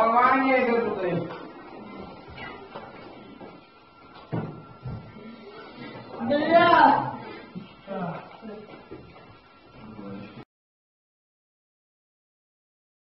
भगवान ये इधर उतरे दिल्ली